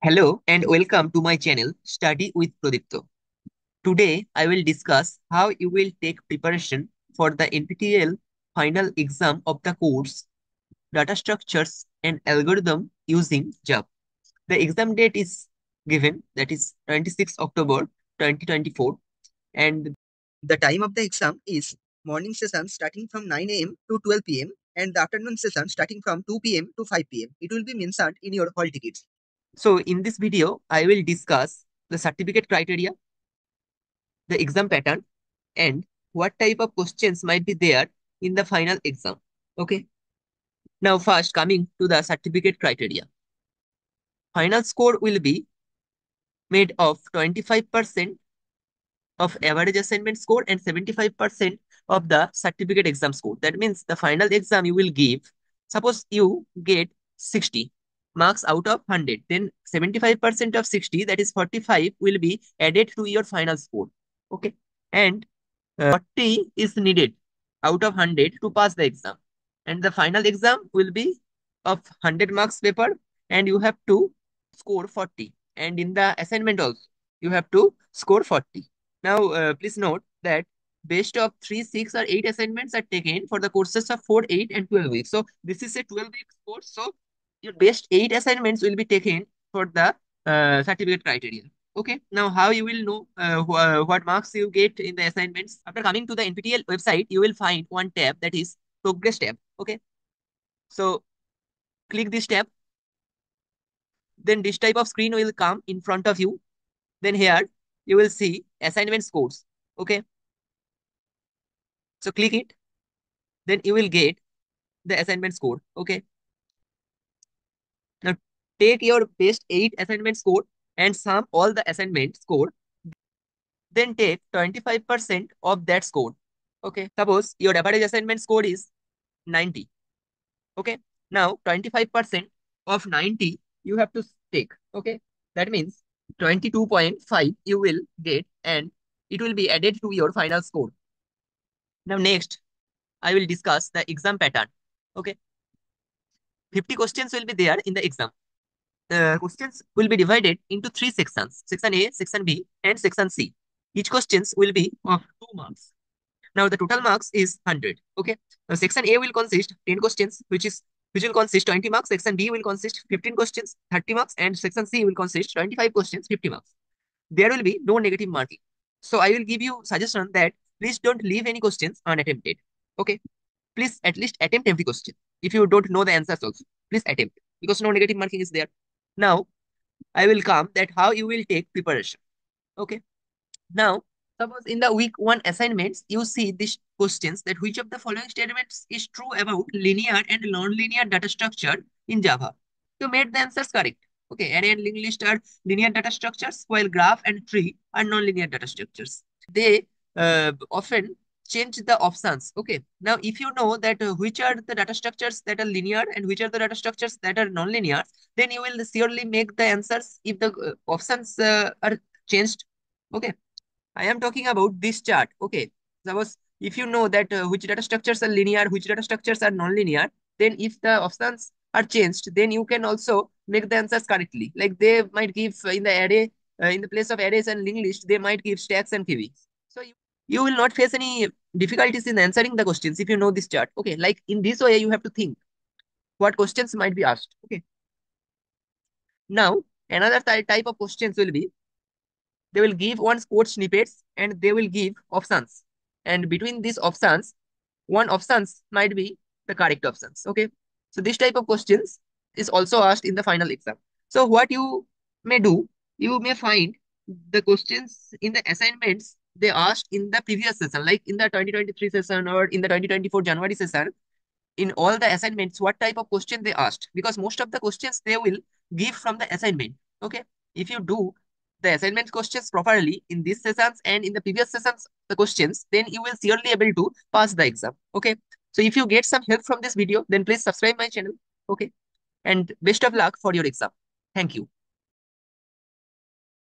Hello and welcome to my channel Study with Pradipta. Today I will discuss how you will take preparation for the NPTEL final exam of the course Data Structures and Algorithm using Java. The exam date is given that is 26 October 2024 and the time of the exam is morning session starting from 9 a.m. to 12 p.m. and the afternoon session starting from 2 p.m. to 5 p.m. It will be mentioned in your hall tickets. So in this video, I will discuss the certificate criteria, the exam pattern, and what type of questions might be there in the final exam. Okay. Now first coming to the certificate criteria. Final score will be made of 25% of average assignment score and 75% of the certificate exam score. That means the final exam you will give, suppose you get 60 marks out of 100, then 75% of 60, that is 45, will be added to your final score. Okay. And uh, 40 is needed out of 100 to pass the exam. And the final exam will be of 100 marks paper and you have to score 40. And in the assignment also, you have to score 40. Now, uh, please note that best of 3, 6 or 8 assignments are taken for the courses of 4, 8 and 12 weeks. So, this is a 12 week course. So, your best 8 assignments will be taken for the uh, certificate criteria. Okay, now how you will know uh, wh uh, what marks you get in the assignments? After coming to the NPTEL website, you will find one tab that is progress tab. Okay, so click this tab. Then this type of screen will come in front of you. Then here you will see assignment scores. Okay. So click it. Then you will get the assignment score. Okay. Take your best eight assignment score and sum all the assignment score. Then take 25% of that score. Okay. Suppose your average assignment score is 90. Okay. Now 25% of 90 you have to take. Okay. That means 22.5 you will get and it will be added to your final score. Now next, I will discuss the exam pattern. Okay. 50 questions will be there in the exam. The questions will be divided into three sections, section A, section B, and section C. Each questions will be of 2 marks. Now the total marks is 100. Okay. Now section A will consist 10 questions, which is which will consist 20 marks. Section B will consist 15 questions, 30 marks, and section C will consist 25 questions, 50 marks. There will be no negative marking. So I will give you suggestion that please don't leave any questions unattempted. Okay. Please at least attempt every question. If you don't know the answers also, please attempt because no negative marking is there. Now, I will come that how you will take preparation. Okay. Now, suppose in the week one assignments, you see these questions that which of the following statements is true about linear and non-linear data structure in Java. You made the answers correct. Okay, array and linked list are linear data structures, while graph and tree are non-linear data structures. They uh, often change the options. Okay, now if you know that uh, which are the data structures that are linear and which are the data structures that are non-linear, then you will surely make the answers if the uh, options uh, are changed. Okay, I am talking about this chart. Okay, suppose if you know that uh, which data structures are linear, which data structures are non-linear, then if the options are changed, then you can also make the answers correctly. Like they might give uh, in the array, uh, in the place of arrays and linked list, they might give stacks and queues. So you, you will not face any difficulties in answering the questions if you know this chart. Okay, like in this way, you have to think what questions might be asked. Okay. Now, another type of questions will be, they will give one code snippets and they will give options. And between these options, one options might be the correct options. Okay. So this type of questions is also asked in the final exam. So what you may do, you may find the questions in the assignments they asked in the previous session, like in the 2023 session or in the 2024 January session, in all the assignments, what type of question they asked. Because most of the questions they will give from the assignment. Okay. If you do the assignment questions properly in these sessions and in the previous sessions, the questions, then you will surely able to pass the exam. Okay. So if you get some help from this video, then please subscribe my channel. Okay. And best of luck for your exam. Thank you.